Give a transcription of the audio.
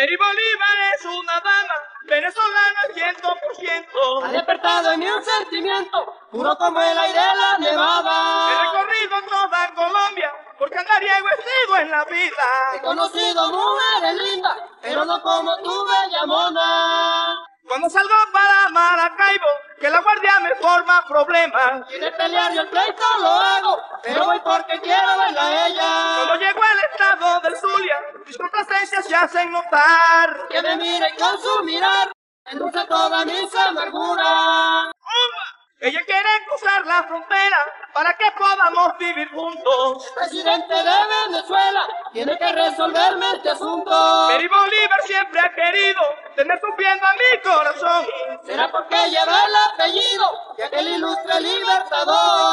Mary Bolívar es una dama, venezolana al ciento por ciento. Ha despertado en mí un sentimiento, puro como el aire de la He nevada. recorrido toda Colombia, porque andariego he sido en la He vida. conocido mujeres lindas, pero no como tu bella mona. Cuando salgo para Maracaibo, que la guardia me forma problemas. Quiere pelear y el pleito lo hago, pero voy porque quiero verla a Cuando ella. llego al estado del Zulia, se hacen notar. Que me mire con su mirar, endulza todas mis amarguras. Ella quiere cruzar la frontera para que podamos vivir juntos. Presidente de Venezuela, tiene que resolverme este asunto. Mary Bolívar siempre ha querido tener sufriendo a mi corazón. Será porque lleva el apellido de aquel ilustre libertador.